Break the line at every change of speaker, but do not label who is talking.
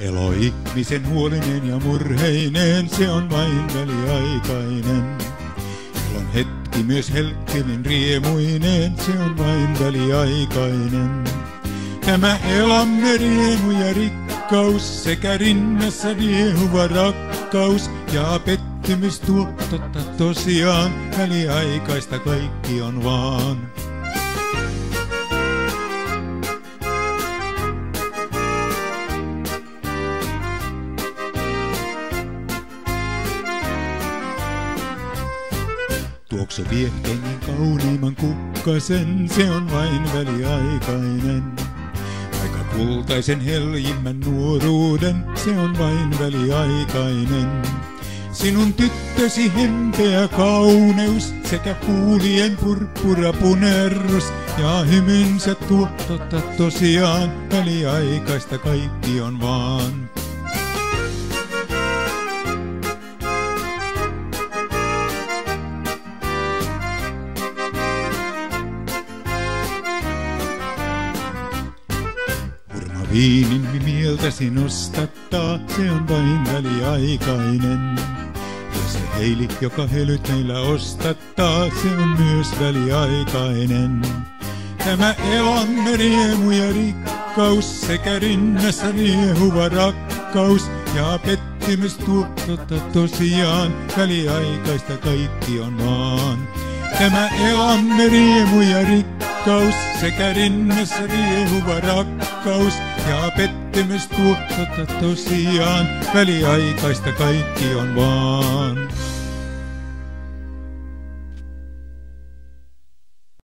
Elo ihmisen huolinen ja murheinen, se on vain väliaikainen. Elon hetki myös helkkinen riemuinen, se on vain väliaikainen. Tämä elämme riemu ja rikkaus sekä rinnassa liehuva rakkaus ja pettymys tuo totta tosiaan, väliaikaista kaikki on vaan. Tuoksu vie hengen kauniimman kukkasen, se on vain väliaikainen. Kultaisen heljimmän nuoruuden, se on vain väliaikainen. Sinun tyttösi hempeä kauneus sekä kuulien purppura punerrus ja hymynsä tuo totta tosiaan, väliaikaista kaikki on vaan. Viinin mieltäsi nostattaa, se on vain väliaikainen. Ja se heili, joka helyt meillä ostattaa, se on myös väliaikainen. Tämä elämme riemu ja rikkaus sekä rinnassa riehuva rakkaus ja pettymys tuo totta tosiaan, väliaikaista kaikki on vaan. Tämä elämme riemu ja rikkaus sekä rinnassa riehuva rakkaus ja pettymys tuo totta tosiaan, väliaikaista kaikki on vaan.